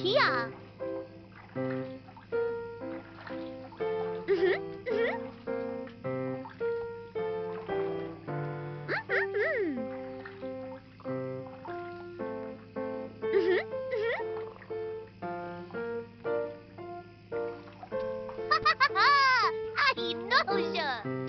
here. Mm -hmm, mm -hmm. I know, sir.